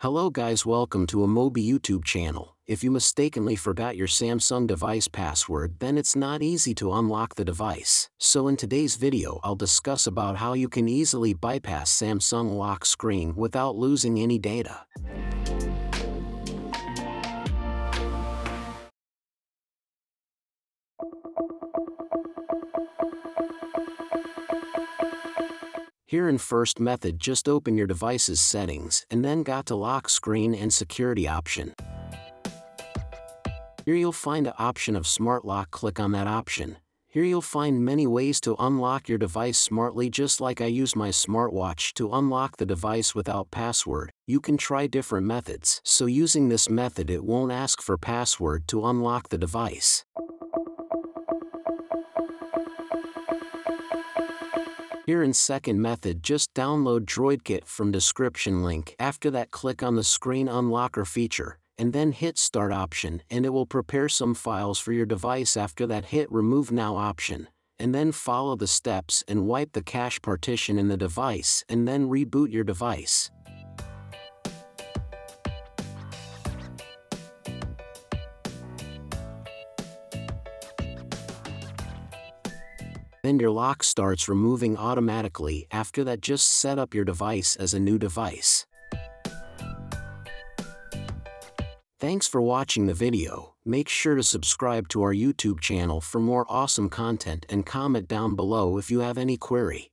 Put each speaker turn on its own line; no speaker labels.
Hello guys welcome to iMobie YouTube channel. If you mistakenly forgot your Samsung device password then it's not easy to unlock the device. So in today's video I'll discuss about how you can easily bypass Samsung lock screen without losing any data. Here in first method just open your device's settings and then got to lock screen and security option. Here you'll find a option of smart lock click on that option. Here you'll find many ways to unlock your device smartly just like I use my smartwatch to unlock the device without password. You can try different methods. So using this method it won't ask for password to unlock the device. Here in second method just download DroidKit from description link. After that click on the screen unlocker feature, and then hit start option and it will prepare some files for your device after that hit remove now option. And then follow the steps and wipe the cache partition in the device and then reboot your device. Then your lock starts removing automatically after that just set up your device as a new device. Thanks for watching the video, make sure to subscribe to our YouTube channel for more awesome content and comment down below if you have any query.